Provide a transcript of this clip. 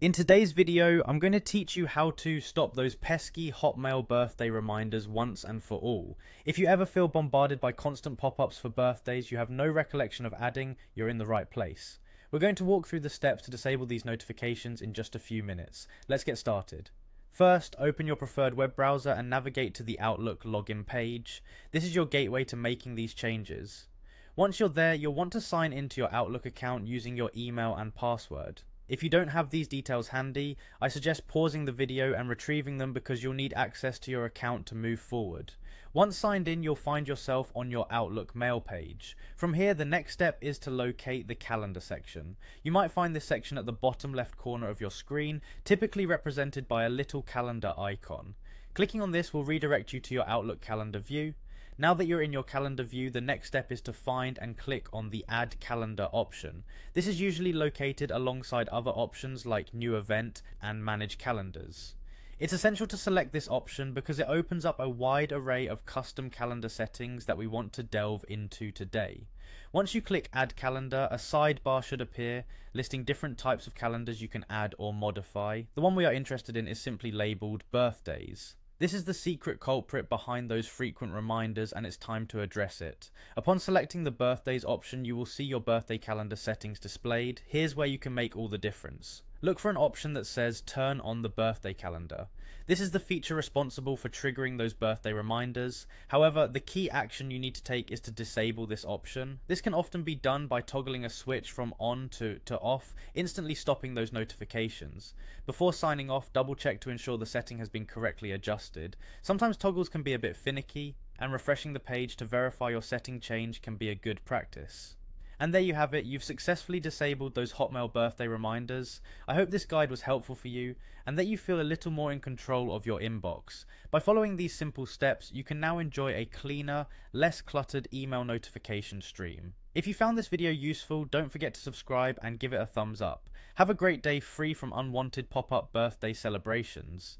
In today's video, I'm going to teach you how to stop those pesky Hotmail birthday reminders once and for all. If you ever feel bombarded by constant pop-ups for birthdays you have no recollection of adding, you're in the right place. We're going to walk through the steps to disable these notifications in just a few minutes. Let's get started. First, open your preferred web browser and navigate to the Outlook login page. This is your gateway to making these changes. Once you're there, you'll want to sign into your Outlook account using your email and password. If you don't have these details handy, I suggest pausing the video and retrieving them because you'll need access to your account to move forward. Once signed in, you'll find yourself on your Outlook mail page. From here, the next step is to locate the calendar section. You might find this section at the bottom left corner of your screen, typically represented by a little calendar icon. Clicking on this will redirect you to your Outlook calendar view. Now that you're in your calendar view, the next step is to find and click on the Add Calendar option. This is usually located alongside other options like New Event and Manage Calendars. It's essential to select this option because it opens up a wide array of custom calendar settings that we want to delve into today. Once you click Add Calendar, a sidebar should appear listing different types of calendars you can add or modify. The one we are interested in is simply labelled Birthdays. This is the secret culprit behind those frequent reminders and it's time to address it. Upon selecting the birthdays option you will see your birthday calendar settings displayed. Here's where you can make all the difference. Look for an option that says turn on the birthday calendar. This is the feature responsible for triggering those birthday reminders. However, the key action you need to take is to disable this option. This can often be done by toggling a switch from on to, to off, instantly stopping those notifications. Before signing off, double check to ensure the setting has been correctly adjusted. Sometimes toggles can be a bit finicky, and refreshing the page to verify your setting change can be a good practice. And there you have it, you've successfully disabled those Hotmail birthday reminders. I hope this guide was helpful for you and that you feel a little more in control of your inbox. By following these simple steps, you can now enjoy a cleaner, less cluttered email notification stream. If you found this video useful, don't forget to subscribe and give it a thumbs up. Have a great day free from unwanted pop-up birthday celebrations.